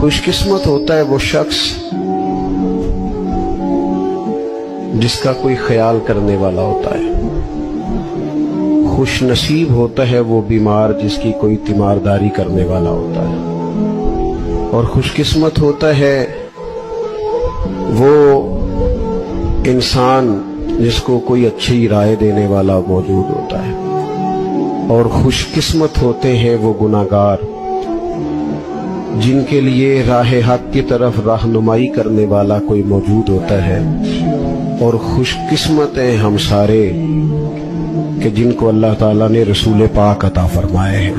खुशकिस्मत होता है वो शख्स जिसका कोई ख्याल करने वाला होता है। खुश नसीब होता है वो बीमार जिसकी कोई तीमारदारी करने वाला होता है। और खुशकिस्मत होता है वो इंसान जिसको कोई अच्छी राय देने वाला मौजूद होता है। और खुशकिस्मत होते हैं वो गुनागार जिनके लिए राह हक की तरफ़ रहनुमाई करने वाला कोई मौजूद होता है। और खुशकिस्मत हैं हम सारे, कि जिनको अल्लाह ताला ने रसूल पाक अता फरमाए हैं।